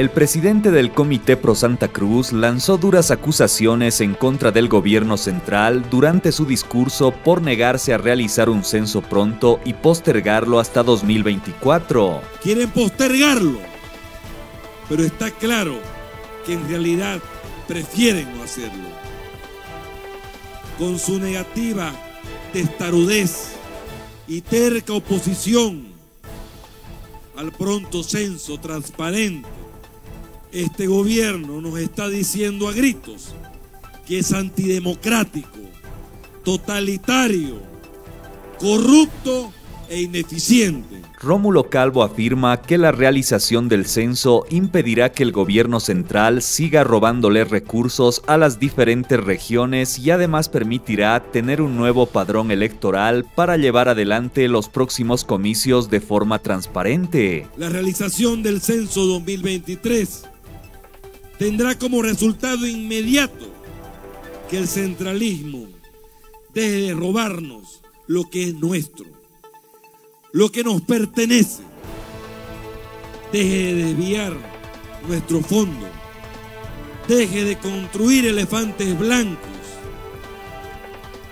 El presidente del Comité Pro Santa Cruz lanzó duras acusaciones en contra del gobierno central durante su discurso por negarse a realizar un censo pronto y postergarlo hasta 2024. Quieren postergarlo, pero está claro que en realidad prefieren no hacerlo. Con su negativa, testarudez y terca oposición al pronto censo transparente. Este gobierno nos está diciendo a gritos que es antidemocrático, totalitario, corrupto e ineficiente. Rómulo Calvo afirma que la realización del censo impedirá que el gobierno central siga robándole recursos a las diferentes regiones y además permitirá tener un nuevo padrón electoral para llevar adelante los próximos comicios de forma transparente. La realización del censo 2023 tendrá como resultado inmediato que el centralismo deje de robarnos lo que es nuestro, lo que nos pertenece, deje de desviar nuestro fondo, deje de construir elefantes blancos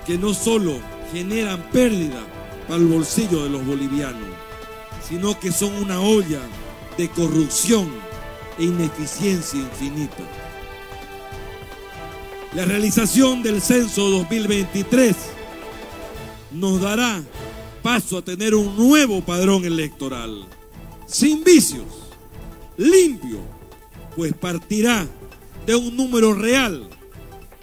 que no solo generan pérdida para el bolsillo de los bolivianos, sino que son una olla de corrupción e ineficiencia infinita. La realización del censo 2023 nos dará paso a tener un nuevo padrón electoral, sin vicios, limpio, pues partirá de un número real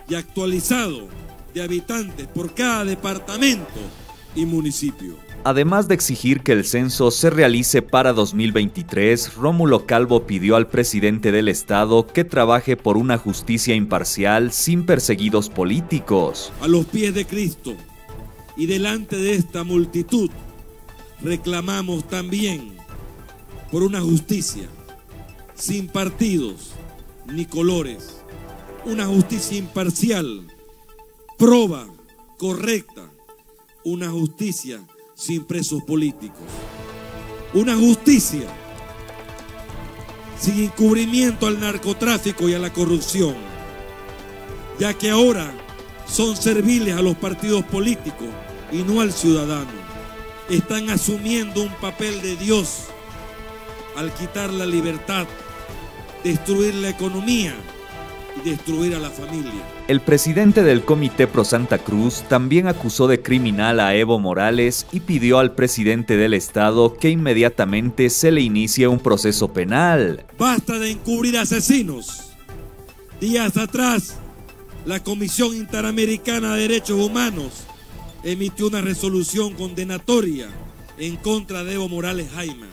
y actualizado de habitantes por cada departamento y municipio. Además de exigir que el censo se realice para 2023, Rómulo Calvo pidió al presidente del Estado que trabaje por una justicia imparcial sin perseguidos políticos. A los pies de Cristo y delante de esta multitud, reclamamos también por una justicia sin partidos ni colores, una justicia imparcial, proba, correcta, una justicia sin presos políticos. Una justicia sin encubrimiento al narcotráfico y a la corrupción, ya que ahora son serviles a los partidos políticos y no al ciudadano. Están asumiendo un papel de Dios al quitar la libertad, destruir la economía y destruir a la familia. El presidente del Comité Pro Santa Cruz también acusó de criminal a Evo Morales y pidió al presidente del estado que inmediatamente se le inicie un proceso penal. Basta de encubrir asesinos. Días atrás, la Comisión Interamericana de Derechos Humanos emitió una resolución condenatoria en contra de Evo Morales Jaime.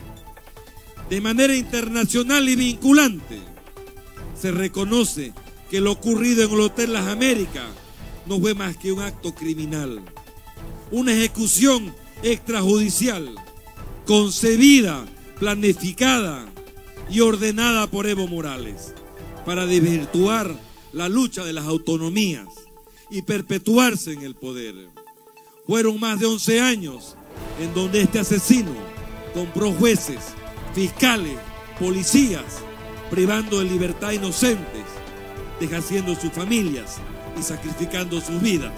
De manera internacional y vinculante, se reconoce que lo ocurrido en el Hotel Las Américas no fue más que un acto criminal, una ejecución extrajudicial, concebida, planificada y ordenada por Evo Morales para desvirtuar la lucha de las autonomías y perpetuarse en el poder. Fueron más de 11 años en donde este asesino compró jueces, fiscales, policías, privando de libertad inocentes deshaciendo sus familias y sacrificando sus vidas.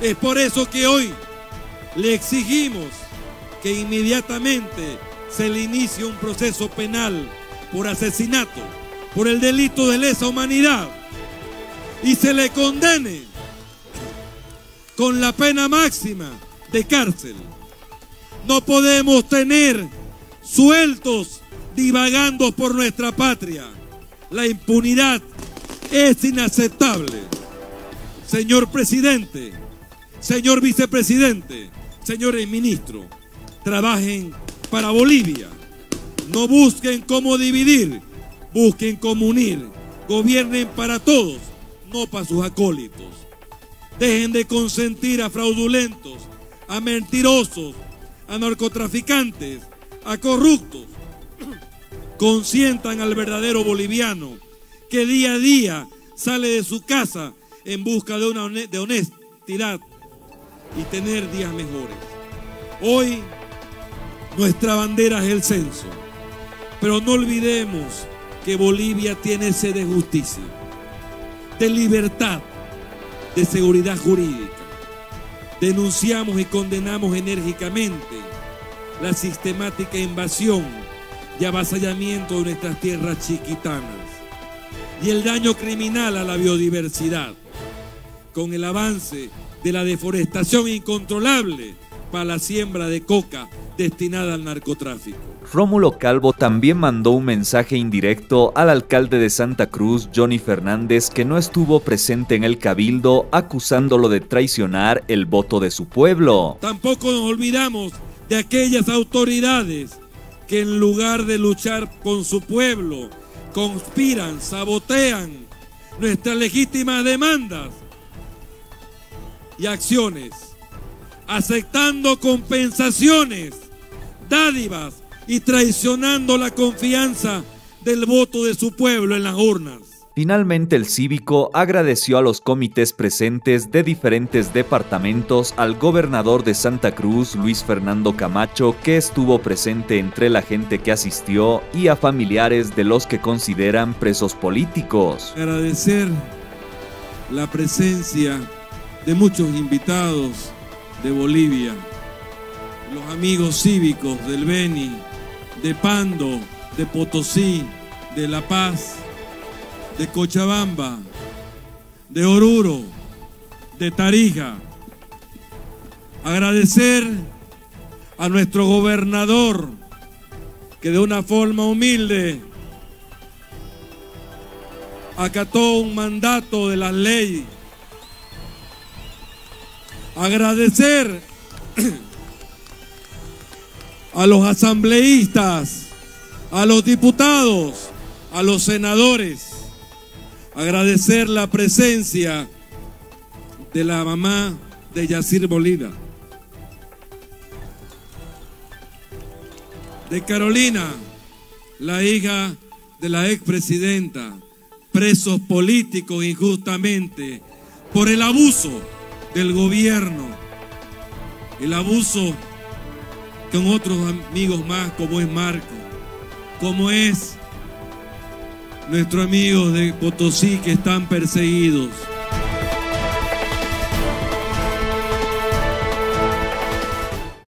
Es por eso que hoy le exigimos que inmediatamente se le inicie un proceso penal por asesinato, por el delito de lesa humanidad y se le condene con la pena máxima de cárcel. No podemos tener sueltos divagando por nuestra patria. La impunidad es inaceptable. Señor presidente, señor vicepresidente, señores ministros, trabajen para Bolivia. No busquen cómo dividir, busquen cómo unir. Gobiernen para todos, no para sus acólitos. Dejen de consentir a fraudulentos, a mentirosos, a narcotraficantes, a corruptos consientan al verdadero boliviano que día a día sale de su casa en busca de una de honestidad y tener días mejores. Hoy Nuestra bandera es el censo. Pero no olvidemos que Bolivia tiene sed de justicia, de libertad, de seguridad jurídica. Denunciamos y condenamos enérgicamente la sistemática invasión y avasallamiento de nuestras tierras chiquitanas y el daño criminal a la biodiversidad con el avance de la deforestación incontrolable para la siembra de coca destinada al narcotráfico. Rómulo Calvo también mandó un mensaje indirecto al alcalde de Santa Cruz, Johnny Fernández, que no estuvo presente en el cabildo, acusándolo de traicionar el voto de su pueblo. Tampoco nos olvidamos de aquellas autoridades que en lugar de luchar con su pueblo, conspiran, sabotean nuestras legítimas demandas y acciones, aceptando compensaciones, dádivas y traicionando la confianza del voto de su pueblo en las urnas. Finalmente el cívico agradeció a los comités presentes de diferentes departamentos, al gobernador de Santa Cruz, Luis Fernando Camacho, que estuvo presente entre la gente que asistió, y a familiares de los que consideran presos políticos. Agradecer la presencia de muchos invitados de Bolivia, los amigos cívicos del Beni, de Pando, de Potosí, de La Paz, de Cochabamba, de Oruro, de Tarija. Agradecer a nuestro gobernador que de una forma humilde acató un mandato de la ley. Agradecer a los asambleístas, a los diputados, a los senadores. Agradecer la presencia de la mamá de Yacir Bolívar, de Carolina, la hija de la expresidenta, presos políticos injustamente por el abuso del gobierno, el abuso con otros amigos más como es Marco, como es nuestros amigos de Potosí que están perseguidos.